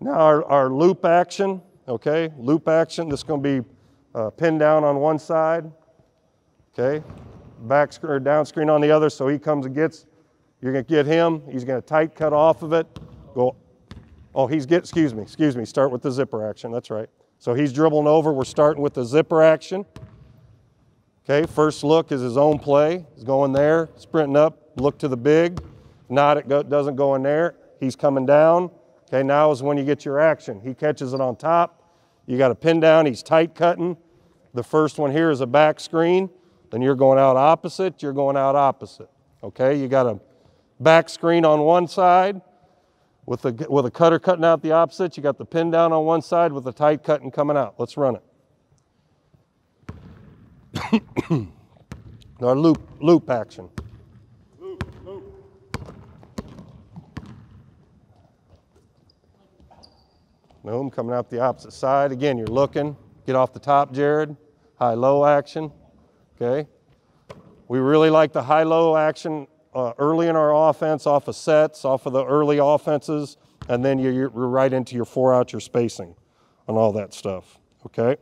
Now our, our loop action, okay, loop action, this is going to be uh, pinned down on one side, okay, back sc- or down screen on the other, so he comes and gets, you're going to get him, he's going to tight cut off of it, go, oh, he's get, excuse me, excuse me, start with the zipper action, that's right. So he's dribbling over, we're starting with the zipper action. Okay, first look is his own play. He's going there, sprinting up, look to the big. Not it go, doesn't go in there. He's coming down. Okay, now is when you get your action. He catches it on top. You got a pin down. He's tight cutting. The first one here is a back screen. Then you're going out opposite. You're going out opposite. Okay, you got a back screen on one side with a, with a cutter cutting out the opposite. You got the pin down on one side with the tight cutting coming out. Let's run it. Our loop, loop action. Boom, coming out the opposite side. Again, you're looking. Get off the top, Jared. High low action. Okay. We really like the high low action uh, early in our offense, off of sets, off of the early offenses, and then you're, you're right into your four out your spacing and all that stuff. Okay.